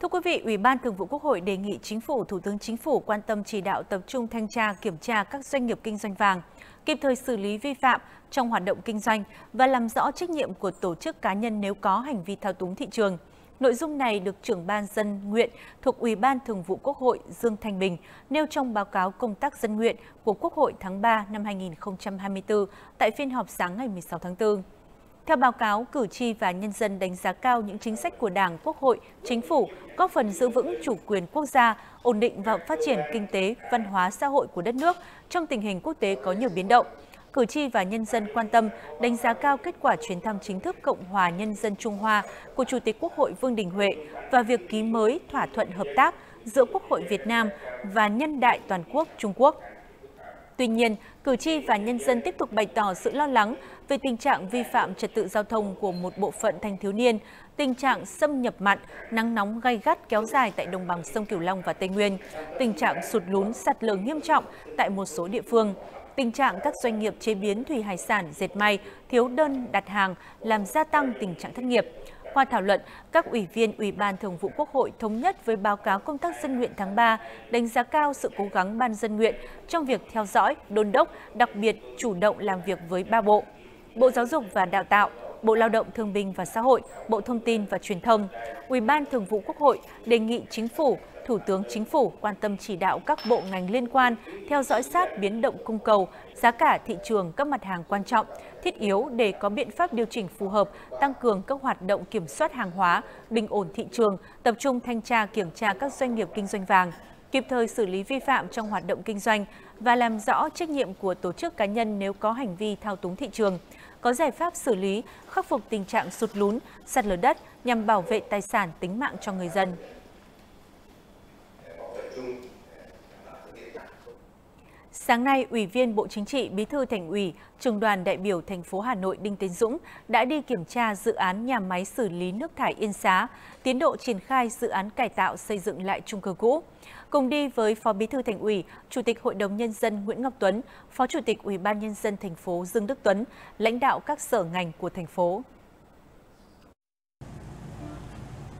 Thưa quý vị, Ủy ban Thường vụ Quốc hội đề nghị Chính phủ, Thủ tướng Chính phủ quan tâm chỉ đạo tập trung thanh tra, kiểm tra các doanh nghiệp kinh doanh vàng, kịp thời xử lý vi phạm trong hoạt động kinh doanh và làm rõ trách nhiệm của tổ chức cá nhân nếu có hành vi thao túng thị trường. Nội dung này được trưởng ban dân nguyện thuộc Ủy ban Thường vụ Quốc hội Dương Thanh Bình nêu trong báo cáo công tác dân nguyện của Quốc hội tháng 3 năm 2024 tại phiên họp sáng ngày 16 tháng 4. Theo báo cáo, cử tri và nhân dân đánh giá cao những chính sách của Đảng, Quốc hội, Chính phủ góp phần giữ vững chủ quyền quốc gia, ổn định và phát triển kinh tế, văn hóa xã hội của đất nước trong tình hình quốc tế có nhiều biến động. Cử tri và nhân dân quan tâm, đánh giá cao kết quả chuyến thăm chính thức Cộng hòa Nhân dân Trung Hoa của Chủ tịch Quốc hội Vương Đình Huệ và việc ký mới thỏa thuận hợp tác giữa Quốc hội Việt Nam và Nhân đại Toàn quốc Trung Quốc. Tuy nhiên, cử tri và nhân dân tiếp tục bày tỏ sự lo lắng về tình trạng vi phạm trật tự giao thông của một bộ phận thanh thiếu niên, tình trạng xâm nhập mặn, nắng nóng gay gắt kéo dài tại đồng bằng sông Cửu Long và Tây Nguyên, tình trạng sụt lún sạt lở nghiêm trọng tại một số địa phương, tình trạng các doanh nghiệp chế biến thủy hải sản, dệt may thiếu đơn đặt hàng làm gia tăng tình trạng thất nghiệp. Qua thảo luận, các ủy viên Ủy ban Thường vụ Quốc hội thống nhất với báo cáo công tác dân nguyện tháng 3, đánh giá cao sự cố gắng ban dân nguyện trong việc theo dõi, đôn đốc, đặc biệt chủ động làm việc với ba bộ. Bộ Giáo dục và Đào tạo, Bộ Lao động Thương binh và Xã hội, Bộ Thông tin và Truyền thông, Ủy ban Thường vụ Quốc hội đề nghị Chính phủ, Thủ tướng Chính phủ quan tâm chỉ đạo các bộ ngành liên quan theo dõi sát biến động cung cầu, giá cả thị trường các mặt hàng quan trọng, thiết yếu để có biện pháp điều chỉnh phù hợp, tăng cường các hoạt động kiểm soát hàng hóa, bình ổn thị trường, tập trung thanh tra kiểm tra các doanh nghiệp kinh doanh vàng, kịp thời xử lý vi phạm trong hoạt động kinh doanh và làm rõ trách nhiệm của tổ chức cá nhân nếu có hành vi thao túng thị trường có giải pháp xử lý, khắc phục tình trạng sụt lún, sạt lở đất nhằm bảo vệ tài sản tính mạng cho người dân. Sáng nay, Ủy viên Bộ Chính trị, Bí thư Thành ủy, Trường đoàn đại biểu thành phố Hà Nội Đinh Tiến Dũng đã đi kiểm tra dự án nhà máy xử lý nước thải Yên Xá, tiến độ triển khai dự án cải tạo xây dựng lại chung cư cũ. Cùng đi với Phó Bí thư Thành ủy, Chủ tịch Hội đồng nhân dân Nguyễn Ngọc Tuấn, Phó Chủ tịch Ủy ban nhân dân thành phố Dương Đức Tuấn, lãnh đạo các sở ngành của thành phố.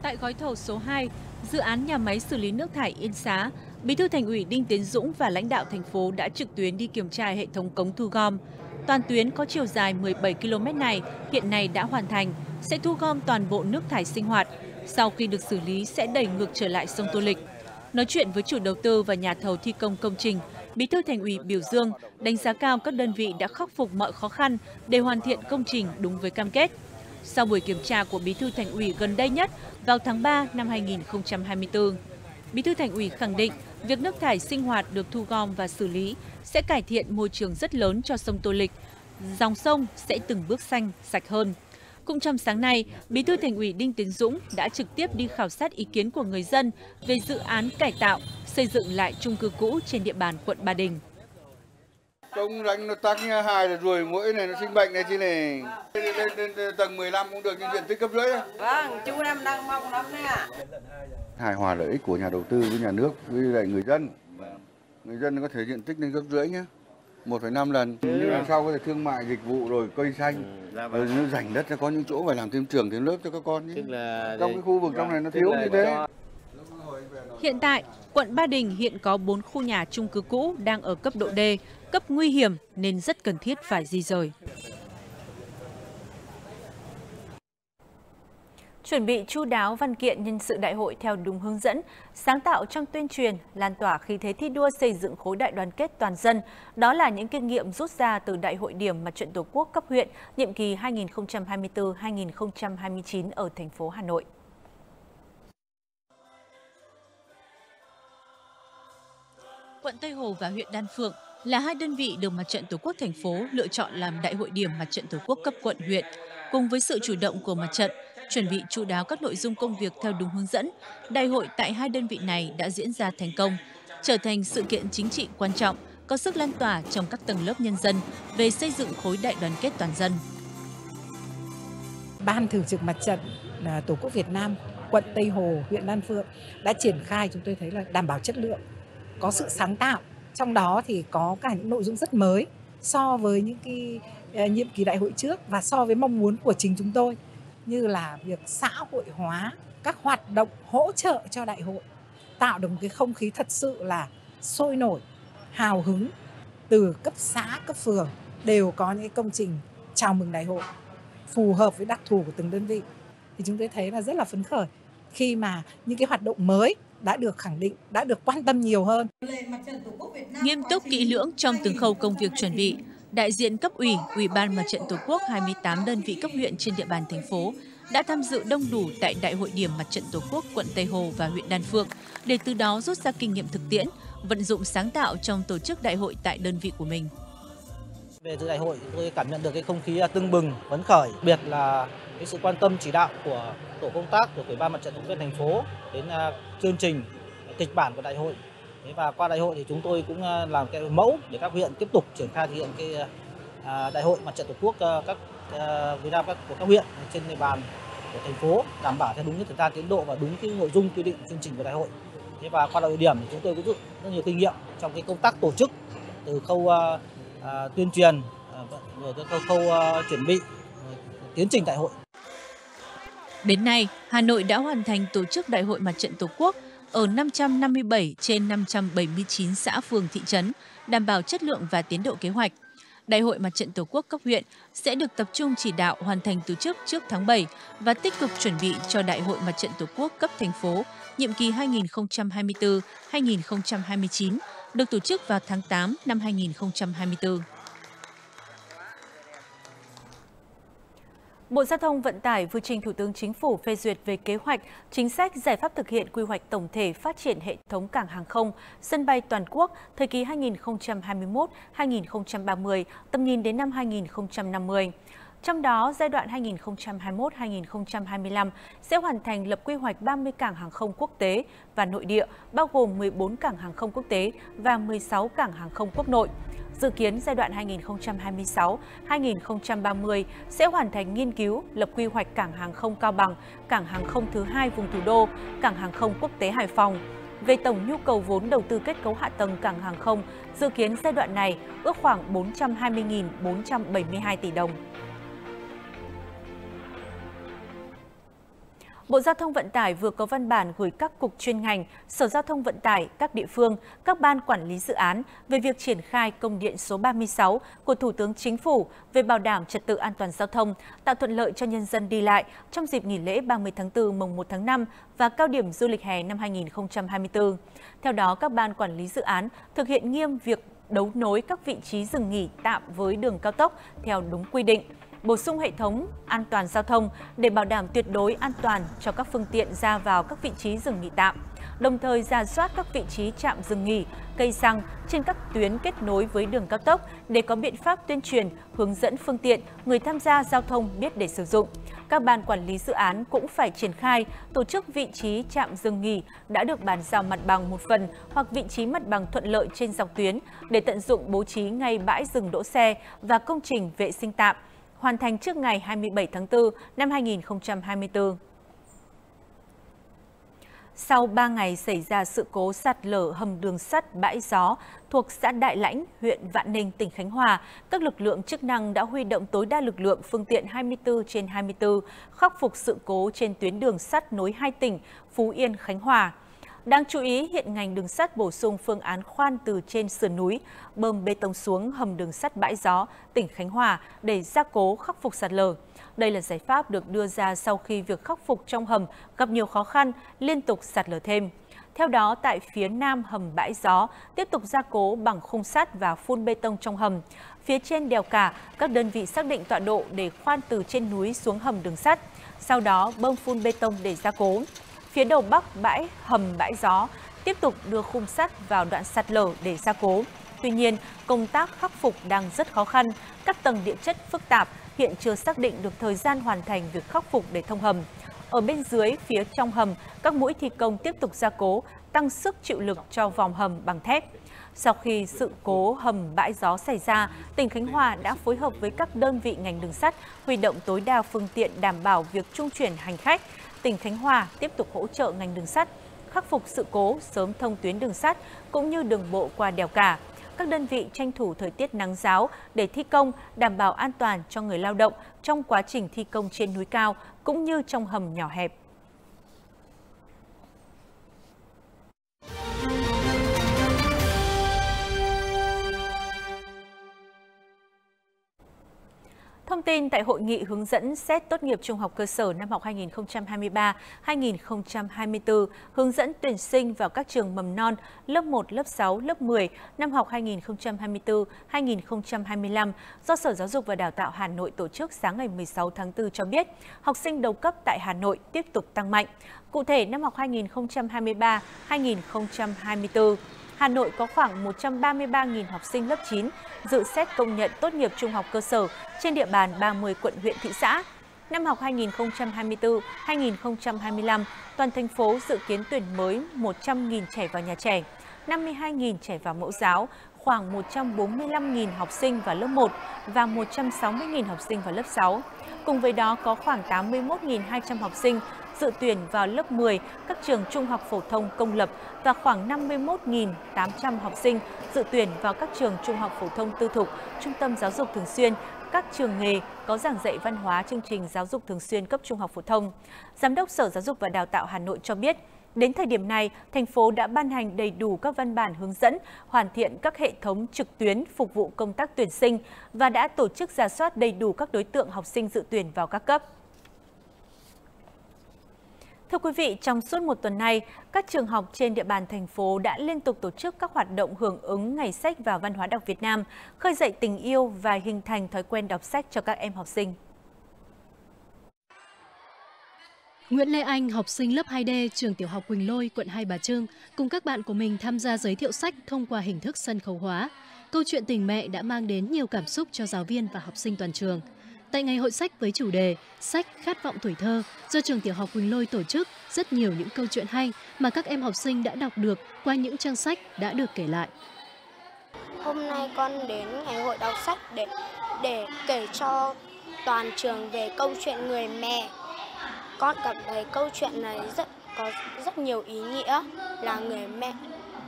Tại gói thầu số 2, dự án nhà máy xử lý nước thải Yên Xá, Bí thư Thành ủy Đinh Tiến Dũng và lãnh đạo thành phố đã trực tuyến đi kiểm tra hệ thống cống thu gom. Toàn tuyến có chiều dài 17 km này hiện nay đã hoàn thành, sẽ thu gom toàn bộ nước thải sinh hoạt. Sau khi được xử lý sẽ đẩy ngược trở lại sông Tô Lịch. Nói chuyện với chủ đầu tư và nhà thầu thi công công trình, Bí thư Thành ủy biểu dương, đánh giá cao các đơn vị đã khắc phục mọi khó khăn để hoàn thiện công trình đúng với cam kết. Sau buổi kiểm tra của Bí thư Thành ủy gần đây nhất vào tháng 3 năm 2024, Bí thư Thành ủy khẳng định việc nước thải sinh hoạt được thu gom và xử lý sẽ cải thiện môi trường rất lớn cho sông Tô Lịch. Dòng sông sẽ từng bước xanh, sạch hơn. Cũng trong sáng nay, Bí thư Thành ủy Đinh Tiến Dũng đã trực tiếp đi khảo sát ý kiến của người dân về dự án cải tạo, xây dựng lại chung cư cũ trên địa bàn quận Ba Đình. Công rãnh nó tắc nha, hai là ruồi mũi này nó sinh bệnh này chứ này. Lên, lên, lên tầng 15 cũng được nhưng diện tích cấp dưới. Vâng, chú em đang mong lắm đấy ạ. Hài hòa lợi ích của nhà đầu tư với nhà nước với lại người dân. Người dân có thể diện tích lên gấp rưỡi nhé. 1,5 lần. Ừ. Nhưng làm sao có thể thương mại dịch vụ rồi cây xanh. Ừ, dạ vâng. rồi nó rảnh đất nó có những chỗ phải làm thêm trường thêm lớp cho các con chứ. Trong cái khu vực trong này nó thiếu như thế. Hiện tại, quận Ba Đình hiện có 4 khu nhà chung cư cũ đang ở cấp độ D, cấp nguy hiểm nên rất cần thiết phải di rời. Chuẩn bị chu đáo văn kiện nhân sự đại hội theo đúng hướng dẫn, sáng tạo trong tuyên truyền, lan tỏa khí thế thi đua xây dựng khối đại đoàn kết toàn dân. Đó là những kinh nghiệm rút ra từ Đại hội điểm Mặt trận Tổ quốc cấp huyện nhiệm kỳ 2024-2029 ở thành phố Hà Nội. Quận Tây Hồ và huyện Đan Phượng là hai đơn vị được Mặt trận Tổ quốc thành phố lựa chọn làm đại hội điểm Mặt trận Tổ quốc cấp quận huyện. Cùng với sự chủ động của mặt trận, chuẩn bị chú đáo các nội dung công việc theo đúng hướng dẫn, đại hội tại hai đơn vị này đã diễn ra thành công, trở thành sự kiện chính trị quan trọng, có sức lan tỏa trong các tầng lớp nhân dân về xây dựng khối đại đoàn kết toàn dân. Ban Thường trực Mặt trận à, Tổ quốc Việt Nam, quận Tây Hồ, huyện Lan Phượng đã triển khai chúng tôi thấy là đảm bảo chất lượng, có sự sáng tạo. Trong đó thì có cả những nội dung rất mới so với những cái à, nhiệm kỳ đại hội trước và so với mong muốn của chính chúng tôi như là việc xã hội hóa các hoạt động hỗ trợ cho đại hội tạo được một cái không khí thật sự là sôi nổi, hào hứng từ cấp xã, cấp phường đều có những công trình chào mừng đại hội phù hợp với đặc thù của từng đơn vị thì chúng tôi thấy là rất là phấn khởi khi mà những cái hoạt động mới đã được khẳng định, đã được quan tâm nhiều hơn. Nghiêm túc kỹ lưỡng trong từng khâu công việc chuẩn bị, đại diện cấp ủy, ủy ban mặt trận Tổ quốc 28 đơn vị cấp huyện trên địa bàn thành phố đã tham dự đông đủ tại Đại hội điểm Mặt trận Tổ quốc quận Tây Hồ và huyện Đan Phượng để từ đó rút ra kinh nghiệm thực tiễn, vận dụng sáng tạo trong tổ chức đại hội tại đơn vị của mình. Về dự đại hội, tôi cảm nhận được cái không khí tưng bừng, phấn khởi, biệt là cái sự quan tâm chỉ đạo của tổ công tác của ủy ban mặt trận tổ quốc thành phố đến à, chương trình kịch bản của đại hội và qua đại hội thì chúng tôi cũng ờ, làm cái mẫu để các huyện tiếp tục triển khai thực hiện cái ờ, à, đại hội mặt trận tổ quốc ờ, các Việt Nam các của các huyện trên địa bàn của thành phố đảm bảo theo đúng thời gian tiến độ và đúng cái nội dung quy định chương trình của đại hội. Thế và qua đại hội điểm thì chúng tôi cũng rút rất nhiều kinh nghiệm trong cái công tác tổ chức từ khâu uh, uh, tuyên truyền uh, khâu, khâu uh, chuẩn bị tiến trình đại hội. Đến nay, Hà Nội đã hoàn thành tổ chức Đại hội Mặt trận Tổ quốc ở 557 trên 579 xã phường thị trấn, đảm bảo chất lượng và tiến độ kế hoạch. Đại hội Mặt trận Tổ quốc cấp huyện sẽ được tập trung chỉ đạo hoàn thành tổ chức trước tháng 7 và tích cực chuẩn bị cho Đại hội Mặt trận Tổ quốc cấp thành phố nhiệm kỳ 2024-2029 được tổ chức vào tháng 8 năm 2024. Bộ Giao thông Vận tải vừa trình Thủ tướng Chính phủ phê duyệt về kế hoạch, chính sách, giải pháp thực hiện quy hoạch tổng thể phát triển hệ thống cảng hàng không, sân bay toàn quốc thời kỳ 2021-2030, tầm nhìn đến năm 2050. Trong đó, giai đoạn 2021-2025 sẽ hoàn thành lập quy hoạch 30 cảng hàng không quốc tế và nội địa, bao gồm 14 cảng hàng không quốc tế và 16 cảng hàng không quốc nội. Dự kiến giai đoạn 2026-2030 sẽ hoàn thành nghiên cứu lập quy hoạch cảng hàng không Cao Bằng, cảng hàng không thứ hai vùng thủ đô, cảng hàng không quốc tế Hải Phòng. Về tổng nhu cầu vốn đầu tư kết cấu hạ tầng cảng hàng không, dự kiến giai đoạn này ước khoảng 420.472 tỷ đồng. Bộ Giao thông Vận tải vừa có văn bản gửi các cục chuyên ngành, Sở Giao thông Vận tải, các địa phương, các ban quản lý dự án về việc triển khai công điện số 36 của Thủ tướng Chính phủ về bảo đảm trật tự an toàn giao thông, tạo thuận lợi cho nhân dân đi lại trong dịp nghỉ lễ 30 tháng 4 mùng 1 tháng 5 và cao điểm du lịch hè năm 2024. Theo đó, các ban quản lý dự án thực hiện nghiêm việc đấu nối các vị trí dừng nghỉ tạm với đường cao tốc theo đúng quy định bổ sung hệ thống an toàn giao thông để bảo đảm tuyệt đối an toàn cho các phương tiện ra vào các vị trí dừng nghỉ tạm, đồng thời ra soát các vị trí trạm dừng nghỉ, cây xăng trên các tuyến kết nối với đường cao tốc để có biện pháp tuyên truyền, hướng dẫn phương tiện, người tham gia giao thông biết để sử dụng. Các ban quản lý dự án cũng phải triển khai tổ chức vị trí trạm dừng nghỉ đã được bàn giao mặt bằng một phần hoặc vị trí mặt bằng thuận lợi trên dọc tuyến để tận dụng bố trí ngay bãi dừng đỗ xe và công trình vệ sinh tạm hoàn thành trước ngày 27 tháng 4 năm 2024. Sau 3 ngày xảy ra sự cố sạt lở hầm đường sắt bãi gió thuộc xã Đại Lãnh, huyện Vạn Ninh, tỉnh Khánh Hòa, các lực lượng chức năng đã huy động tối đa lực lượng phương tiện 24 trên 24 khắc phục sự cố trên tuyến đường sắt nối hai tỉnh Phú Yên, Khánh Hòa. Đáng chú ý, hiện ngành đường sắt bổ sung phương án khoan từ trên sườn núi, bơm bê tông xuống hầm đường sắt bãi gió, tỉnh Khánh Hòa để gia cố khắc phục sạt lở. Đây là giải pháp được đưa ra sau khi việc khắc phục trong hầm gặp nhiều khó khăn, liên tục sạt lở thêm. Theo đó, tại phía nam hầm bãi gió, tiếp tục gia cố bằng khung sắt và phun bê tông trong hầm. Phía trên đèo cả, các đơn vị xác định tọa độ để khoan từ trên núi xuống hầm đường sắt. Sau đó, bơm phun bê tông để gia cố. Phía đầu bắc bãi hầm bãi gió tiếp tục đưa khung sắt vào đoạn sạt lở để gia cố. Tuy nhiên, công tác khắc phục đang rất khó khăn, các tầng địa chất phức tạp hiện chưa xác định được thời gian hoàn thành việc khắc phục để thông hầm. Ở bên dưới, phía trong hầm, các mũi thi công tiếp tục gia cố, tăng sức chịu lực cho vòng hầm bằng thép. Sau khi sự cố hầm bãi gió xảy ra, tỉnh Khánh Hòa đã phối hợp với các đơn vị ngành đường sắt huy động tối đa phương tiện đảm bảo việc trung chuyển hành khách, tỉnh Khánh Hòa tiếp tục hỗ trợ ngành đường sắt, khắc phục sự cố, sớm thông tuyến đường sắt cũng như đường bộ qua đèo cả. Các đơn vị tranh thủ thời tiết nắng giáo để thi công, đảm bảo an toàn cho người lao động trong quá trình thi công trên núi cao cũng như trong hầm nhỏ hẹp. Thông tin tại hội nghị hướng dẫn xét tốt nghiệp trung học cơ sở năm học 2023-2024, hướng dẫn tuyển sinh vào các trường mầm non lớp 1, lớp 6, lớp 10 năm học 2024-2025 do Sở Giáo dục và Đào tạo Hà Nội tổ chức sáng ngày 16 tháng 4 cho biết, học sinh đầu cấp tại Hà Nội tiếp tục tăng mạnh. Cụ thể, năm học 2023-2024, Hà Nội có khoảng 133.000 học sinh lớp 9 dự xét công nhận tốt nghiệp trung học cơ sở trên địa bàn 30 quận huyện thị xã. Năm học 2024-2025, toàn thành phố dự kiến tuyển mới 100.000 trẻ vào nhà trẻ, 52.000 trẻ vào mẫu giáo, khoảng 145.000 học sinh vào lớp 1 và 160.000 học sinh vào lớp 6. Cùng với đó có khoảng 81.200 học sinh dự tuyển vào lớp 10 các trường trung học phổ thông công lập và khoảng 51.800 học sinh dự tuyển vào các trường trung học phổ thông tư thục, trung tâm giáo dục thường xuyên, các trường nghề có giảng dạy văn hóa chương trình giáo dục thường xuyên cấp trung học phổ thông. Giám đốc Sở Giáo dục và Đào tạo Hà Nội cho biết, Đến thời điểm này, thành phố đã ban hành đầy đủ các văn bản hướng dẫn, hoàn thiện các hệ thống trực tuyến phục vụ công tác tuyển sinh và đã tổ chức giả soát đầy đủ các đối tượng học sinh dự tuyển vào các cấp. Thưa quý vị, trong suốt một tuần nay, các trường học trên địa bàn thành phố đã liên tục tổ chức các hoạt động hưởng ứng Ngày sách và Văn hóa đọc Việt Nam, khơi dậy tình yêu và hình thành thói quen đọc sách cho các em học sinh. Nguyễn Lê Anh, học sinh lớp 2D, trường tiểu học Quỳnh Lôi, quận Hai Bà Trưng, cùng các bạn của mình tham gia giới thiệu sách thông qua hình thức sân khấu hóa. Câu chuyện tình mẹ đã mang đến nhiều cảm xúc cho giáo viên và học sinh toàn trường. Tại ngày hội sách với chủ đề Sách khát vọng tuổi thơ do trường tiểu học Quỳnh Lôi tổ chức, rất nhiều những câu chuyện hay mà các em học sinh đã đọc được qua những trang sách đã được kể lại. Hôm nay con đến ngày hội đọc sách để để kể cho toàn trường về câu chuyện người mẹ. Con cảm thấy câu chuyện này rất có rất nhiều ý nghĩa là người mẹ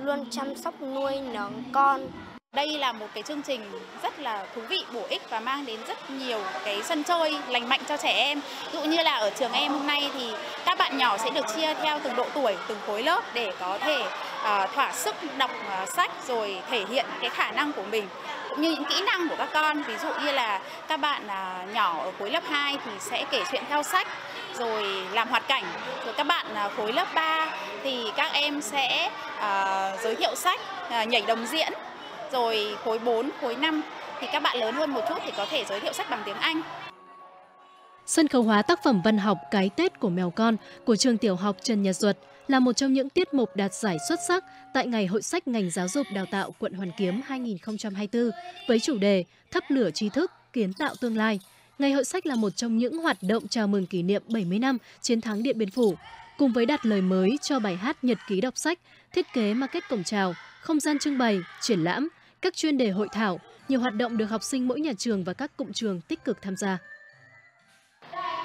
luôn chăm sóc nuôi nấng con đây là một cái chương trình rất là thú vị, bổ ích và mang đến rất nhiều cái sân chơi lành mạnh cho trẻ em. Ví dụ như là ở trường em hôm nay thì các bạn nhỏ sẽ được chia theo từng độ tuổi, từng khối lớp để có thể uh, thỏa sức đọc uh, sách rồi thể hiện cái khả năng của mình cũng như những kỹ năng của các con. Ví dụ như là các bạn uh, nhỏ ở khối lớp 2 thì sẽ kể chuyện theo sách rồi làm hoạt cảnh. Rồi các bạn uh, khối lớp 3 thì các em sẽ uh, giới thiệu sách, uh, nhảy đồng diễn rồi khối 4, khối 5 thì các bạn lớn hơn một chút thì có thể giới thiệu sách bằng tiếng Anh. Sân khấu hóa tác phẩm văn học Cái Tết của mèo con của trường tiểu học Trần Nhật Duật là một trong những tiết mục đạt giải xuất sắc tại Ngày Hội sách ngành giáo dục đào tạo quận Hoàn Kiếm 2024 với chủ đề Thắp lửa trí thức, kiến tạo tương lai. Ngày Hội sách là một trong những hoạt động chào mừng kỷ niệm 70 năm chiến thắng Điện Biên Phủ, cùng với đặt lời mới cho bài hát Nhật ký đọc sách, thiết kế market cổng chào, không gian trưng bày, triển lãm, các chuyên đề hội thảo, nhiều hoạt động được học sinh mỗi nhà trường và các cụm trường tích cực tham gia.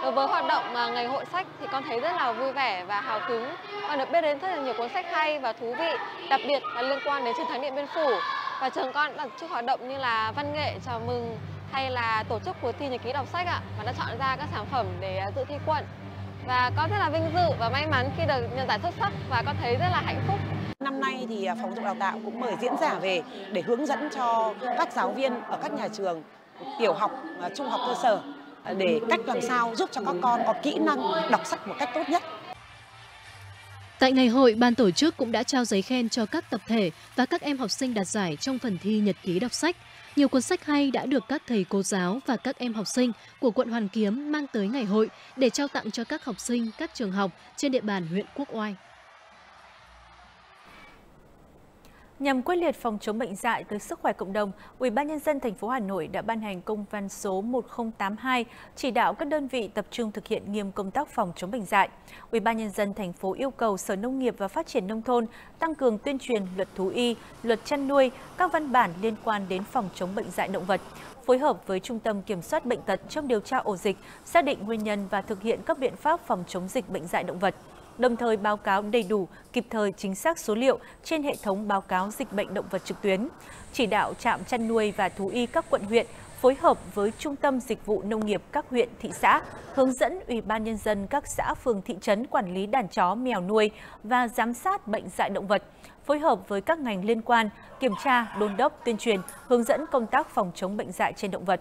Đối với hoạt động à, ngày hội sách thì con thấy rất là vui vẻ và hào hứng. Con được biết đến rất là nhiều cuốn sách hay và thú vị, đặc biệt là liên quan đến chiến thắng Điện Biên Phủ. Và trường con đặt chức hoạt động như là văn nghệ chào mừng hay là tổ chức cuộc thi nhật ký đọc sách ạ và đã chọn ra các sản phẩm để à, dự thi quận. Và con rất là vinh dự và may mắn khi được nhận giải xuất sắc và con thấy rất là hạnh phúc Năm nay thì à, phòng dục đào tạo cũng mời diễn giả về để hướng dẫn cho các giáo viên ở các nhà trường tiểu học, à, trung học cơ sở à, để cách làm sao giúp cho các con có kỹ năng đọc sách một cách tốt nhất. Tại ngày hội, ban tổ chức cũng đã trao giấy khen cho các tập thể và các em học sinh đạt giải trong phần thi nhật ký đọc sách. Nhiều cuốn sách hay đã được các thầy cô giáo và các em học sinh của quận Hoàn Kiếm mang tới ngày hội để trao tặng cho các học sinh các trường học trên địa bàn huyện Quốc Oai. Nhằm quyết liệt phòng chống bệnh dại tới sức khỏe cộng đồng, Ủy ban nhân dân thành phố Hà Nội đã ban hành công văn số 1082 chỉ đạo các đơn vị tập trung thực hiện nghiêm công tác phòng chống bệnh dại. Ủy ban nhân dân thành phố yêu cầu Sở Nông nghiệp và Phát triển nông thôn tăng cường tuyên truyền luật thú y, luật chăn nuôi, các văn bản liên quan đến phòng chống bệnh dại động vật, phối hợp với Trung tâm Kiểm soát bệnh tật trong điều tra ổ dịch, xác định nguyên nhân và thực hiện các biện pháp phòng chống dịch bệnh dại động vật đồng thời báo cáo đầy đủ, kịp thời chính xác số liệu trên hệ thống báo cáo dịch bệnh động vật trực tuyến. Chỉ đạo trạm chăn nuôi và thú y các quận huyện phối hợp với Trung tâm Dịch vụ Nông nghiệp các huyện, thị xã, hướng dẫn Ủy ban Nhân dân các xã, phường, thị trấn quản lý đàn chó, mèo nuôi và giám sát bệnh dạy động vật, phối hợp với các ngành liên quan, kiểm tra, đôn đốc, tuyên truyền, hướng dẫn công tác phòng chống bệnh dạy trên động vật.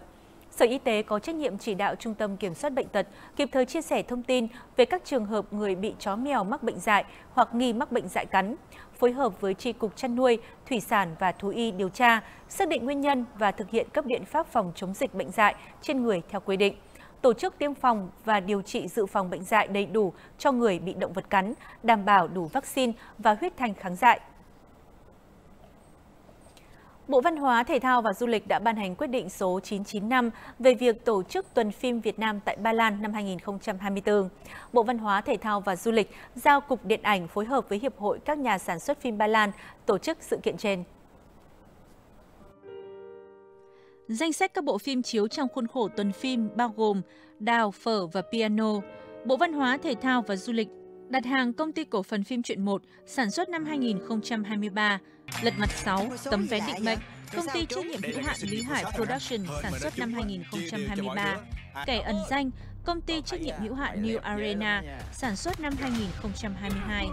Sở Y tế có trách nhiệm chỉ đạo Trung tâm Kiểm soát Bệnh tật kịp thời chia sẻ thông tin về các trường hợp người bị chó mèo mắc bệnh dại hoặc nghi mắc bệnh dại cắn, phối hợp với Tri Cục Chăn nuôi, Thủy sản và Thú y điều tra, xác định nguyên nhân và thực hiện các biện pháp phòng chống dịch bệnh dại trên người theo quy định tổ chức tiêm phòng và điều trị dự phòng bệnh dại đầy đủ cho người bị động vật cắn, đảm bảo đủ vaccine và huyết thanh kháng dại. Bộ Văn hóa, Thể thao và Du lịch đã ban hành quyết định số 995 về việc tổ chức tuần phim Việt Nam tại Ba Lan năm 2024. Bộ Văn hóa, Thể thao và Du lịch giao Cục Điện ảnh phối hợp với Hiệp hội các nhà sản xuất phim Ba Lan tổ chức sự kiện trên. Danh sách các bộ phim chiếu trong khuôn khổ tuần phim bao gồm Đào, Phở và Piano. Bộ Văn hóa, Thể thao và Du lịch đặt hàng công ty cổ phần phim Truyện 1 sản xuất năm 2023, Lật mặt 6, Tấm vé định mệnh, công ty trách nhiệm hữu hạn Lý Hải Production sản xuất năm 2023, Kẻ ẩn danh, công ty trách nhiệm hữu hạn New Arena sản xuất năm 2022,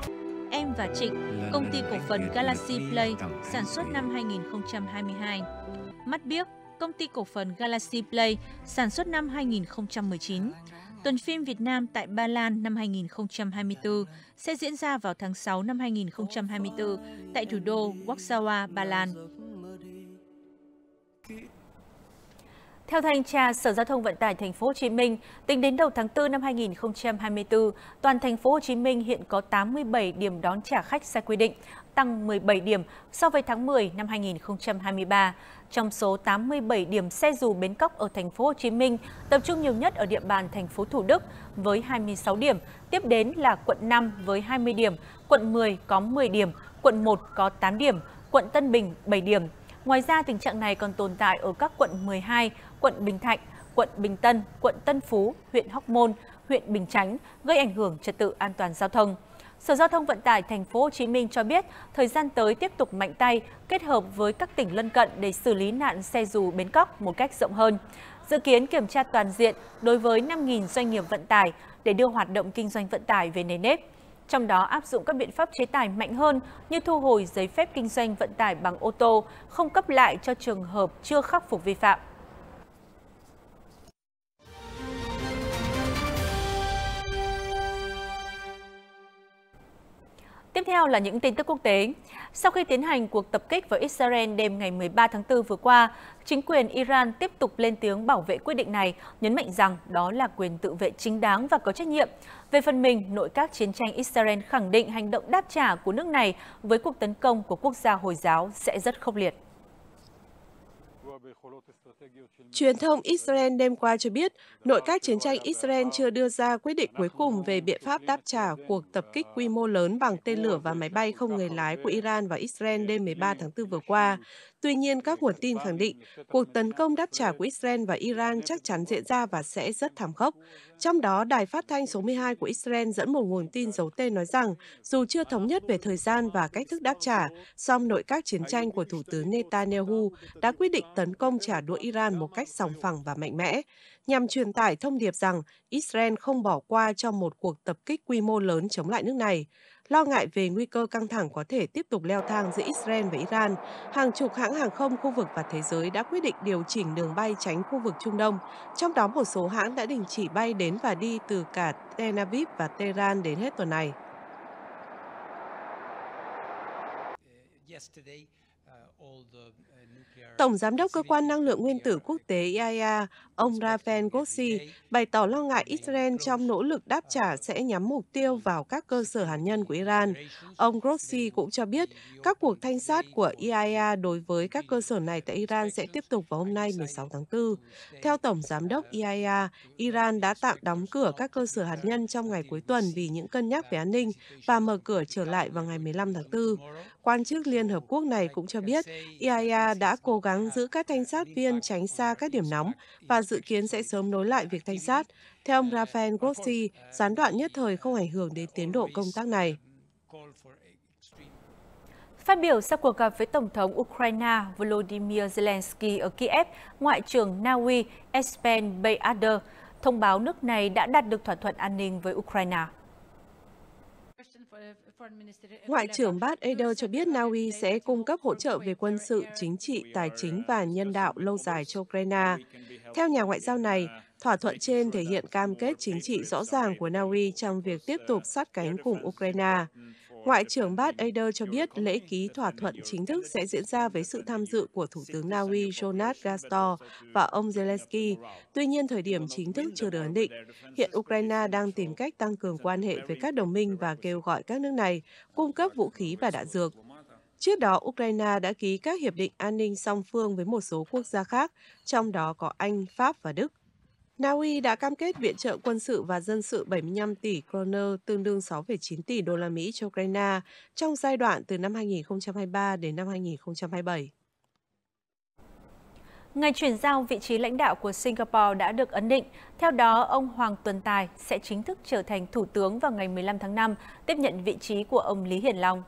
Em và Trịnh, công ty cổ phần Galaxy Play sản xuất năm 2022, Mắt biếc, công ty cổ phần Galaxy Play sản xuất năm 2019. Tuần phim Việt Nam tại Ba Lan năm 2024 sẽ diễn ra vào tháng 6 năm 2024 tại thủ đô Warsaw, Ba Lan. Theo thanh tra Sở Giao thông Vận tải Thành phố Hồ Chí Minh, tính đến đầu tháng 4 năm 2024, toàn thành phố Hồ Chí Minh hiện có 87 điểm đón trả khách sai quy định, tăng 17 điểm so với tháng 10 năm 2023. Trong số 87 điểm xe dù bến cóc ở thành phố Hồ Chí Minh, tập trung nhiều nhất ở địa bàn thành phố Thủ Đức với 26 điểm, tiếp đến là quận 5 với 20 điểm, quận 10 có 10 điểm, quận 1 có 8 điểm, quận Tân Bình 7 điểm. Ngoài ra, tình trạng này còn tồn tại ở các quận 12, quận Bình Thạnh, quận Bình Tân, quận Tân Phú, huyện Hóc Môn, huyện Bình Chánh, gây ảnh hưởng trật tự an toàn giao thông. Sở Giao thông Vận tải Thành phố Hồ Chí Minh cho biết, thời gian tới tiếp tục mạnh tay kết hợp với các tỉnh lân cận để xử lý nạn xe dù bến cóc một cách rộng hơn. Dự kiến kiểm tra toàn diện đối với 5.000 doanh nghiệp vận tải để đưa hoạt động kinh doanh vận tải về nề nếp. Trong đó áp dụng các biện pháp chế tài mạnh hơn như thu hồi giấy phép kinh doanh vận tải bằng ô tô, không cấp lại cho trường hợp chưa khắc phục vi phạm. Tiếp theo là những tin tức quốc tế. Sau khi tiến hành cuộc tập kích vào Israel đêm ngày 13 tháng 4 vừa qua, chính quyền Iran tiếp tục lên tiếng bảo vệ quyết định này, nhấn mạnh rằng đó là quyền tự vệ chính đáng và có trách nhiệm. Về phần mình, nội các chiến tranh Israel khẳng định hành động đáp trả của nước này với cuộc tấn công của quốc gia Hồi giáo sẽ rất khốc liệt. Truyền thông Israel đêm qua cho biết, nội các chiến tranh Israel chưa đưa ra quyết định cuối cùng về biện pháp đáp trả cuộc tập kích quy mô lớn bằng tên lửa và máy bay không người lái của Iran và Israel đêm 13 tháng 4 vừa qua. Tuy nhiên, các nguồn tin khẳng định cuộc tấn công đáp trả của Israel và Iran chắc chắn diễn ra và sẽ rất thảm khốc. Trong đó, đài phát thanh số 12 của Israel dẫn một nguồn tin giấu tên nói rằng dù chưa thống nhất về thời gian và cách thức đáp trả, song nội các chiến tranh của Thủ tướng Netanyahu đã quyết định tấn công trả đũa Iran một cách sòng phẳng và mạnh mẽ, nhằm truyền tải thông điệp rằng Israel không bỏ qua cho một cuộc tập kích quy mô lớn chống lại nước này. Lo ngại về nguy cơ căng thẳng có thể tiếp tục leo thang giữa Israel và Iran, hàng chục hãng hàng không khu vực và thế giới đã quyết định điều chỉnh đường bay tránh khu vực Trung Đông. Trong đó một số hãng đã đình chỉ bay đến và đi từ cả Tel Aviv và Tehran đến hết tuần này. Tổng Giám đốc Cơ quan Năng lượng Nguyên tử Quốc tế IAEA, ông Raven Gossi bày tỏ lo ngại Israel trong nỗ lực đáp trả sẽ nhắm mục tiêu vào các cơ sở hạt nhân của Iran. Ông Grossi cũng cho biết các cuộc thanh sát của IAEA đối với các cơ sở này tại Iran sẽ tiếp tục vào hôm nay 16 tháng 4. Theo Tổng Giám đốc IAEA, Iran đã tạm đóng cửa các cơ sở hạt nhân trong ngày cuối tuần vì những cân nhắc về an ninh và mở cửa trở lại vào ngày 15 tháng 4. Quan chức Liên Hợp Quốc này cũng cho biết IAEA đã cố gắng giữ các thanh sát viên tránh xa các điểm nóng và dự kiến sẽ sớm nối lại việc thanh sát. Theo ông Rafael Grossi, gián đoạn nhất thời không ảnh hưởng đến tiến độ công tác này. Phát biểu sau cuộc gặp với Tổng thống Ukraine Volodymyr Zelensky ở Kiev, Ngoại trưởng Na Uy Espen Bayader thông báo nước này đã đạt được thỏa thuận an ninh với Ukraine. Ngoại trưởng Bart Eder cho biết Na Uy sẽ cung cấp hỗ trợ về quân sự, chính trị, tài chính và nhân đạo lâu dài cho Ukraine. Theo nhà ngoại giao này, thỏa thuận trên thể hiện cam kết chính trị rõ ràng của Na Uy trong việc tiếp tục sát cánh cùng Ukraine. Ngoại trưởng Bart Ader cho biết lễ ký thỏa thuận chính thức sẽ diễn ra với sự tham dự của Thủ tướng Na Uy Jonas Gastor và ông Zelensky. Tuy nhiên, thời điểm chính thức chưa được ấn định. Hiện Ukraine đang tìm cách tăng cường quan hệ với các đồng minh và kêu gọi các nước này cung cấp vũ khí và đạn dược. Trước đó, Ukraine đã ký các hiệp định an ninh song phương với một số quốc gia khác, trong đó có Anh, Pháp và Đức. Na Uy đã cam kết viện trợ quân sự và dân sự 75 tỷ kroner, tương đương 6,9 tỷ đô la Mỹ cho Ukraine trong giai đoạn từ năm 2023 đến năm 2027. Ngày chuyển giao vị trí lãnh đạo của Singapore đã được ấn định. Theo đó, ông Hoàng Tuấn Tài sẽ chính thức trở thành thủ tướng vào ngày 15 tháng 5, tiếp nhận vị trí của ông Lý Hiển Long.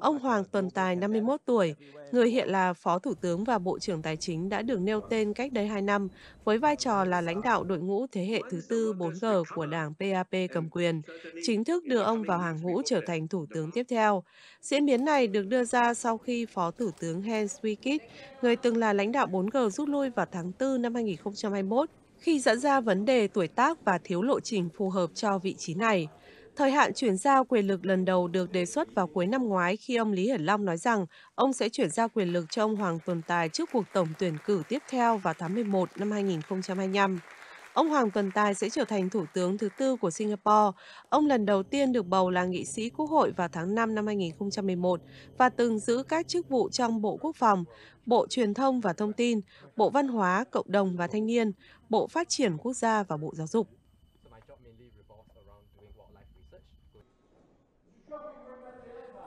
Ông Hoàng Tuần Tài, 51 tuổi, người hiện là Phó Thủ tướng và Bộ trưởng Tài chính đã được nêu tên cách đây 2 năm với vai trò là lãnh đạo đội ngũ thế hệ thứ tư 4G của đảng PAP cầm quyền, chính thức đưa ông vào hàng ngũ trở thành Thủ tướng tiếp theo. Diễn biến này được đưa ra sau khi Phó Thủ tướng Hans Wickett, người từng là lãnh đạo 4G rút lui vào tháng 4 năm 2021, khi dẫn ra vấn đề tuổi tác và thiếu lộ trình phù hợp cho vị trí này. Thời hạn chuyển giao quyền lực lần đầu được đề xuất vào cuối năm ngoái khi ông Lý Hiển Long nói rằng ông sẽ chuyển giao quyền lực cho ông Hoàng Tuần Tài trước cuộc tổng tuyển cử tiếp theo vào tháng 11 năm 2025. Ông Hoàng Tuần Tài sẽ trở thành thủ tướng thứ tư của Singapore. Ông lần đầu tiên được bầu là nghị sĩ quốc hội vào tháng 5 năm 2011 và từng giữ các chức vụ trong Bộ Quốc phòng, Bộ Truyền thông và Thông tin, Bộ Văn hóa, Cộng đồng và Thanh niên, Bộ Phát triển Quốc gia và Bộ Giáo dục.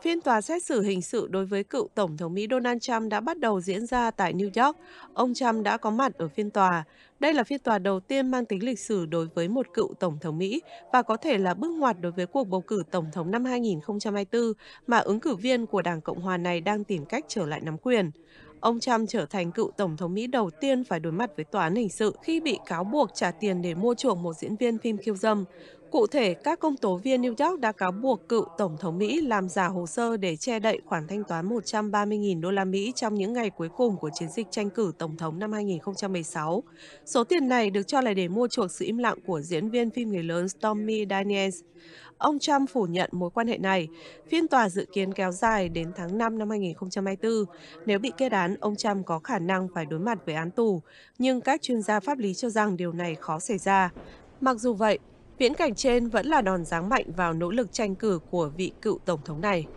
Phiên tòa xét xử hình sự đối với cựu Tổng thống Mỹ Donald Trump đã bắt đầu diễn ra tại New York. Ông Trump đã có mặt ở phiên tòa. Đây là phiên tòa đầu tiên mang tính lịch sử đối với một cựu Tổng thống Mỹ và có thể là bước ngoặt đối với cuộc bầu cử Tổng thống năm 2024 mà ứng cử viên của Đảng Cộng hòa này đang tìm cách trở lại nắm quyền. Ông Trump trở thành cựu Tổng thống Mỹ đầu tiên phải đối mặt với tòa án hình sự khi bị cáo buộc trả tiền để mua chuộc một diễn viên phim khiêu dâm. Cụ thể, các công tố viên New York đã cáo buộc cựu Tổng thống Mỹ làm giả hồ sơ để che đậy khoản thanh toán 130.000 đô la Mỹ trong những ngày cuối cùng của chiến dịch tranh cử Tổng thống năm 2016. Số tiền này được cho là để mua chuộc sự im lặng của diễn viên phim người lớn Stormy Daniels. Ông Trump phủ nhận mối quan hệ này. Phiên tòa dự kiến kéo dài đến tháng 5 năm 2024. Nếu bị kết án, ông Trump có khả năng phải đối mặt với án tù, nhưng các chuyên gia pháp lý cho rằng điều này khó xảy ra. Mặc dù vậy, Viễn cảnh trên vẫn là đòn giáng mạnh vào nỗ lực tranh cử của vị cựu tổng thống này.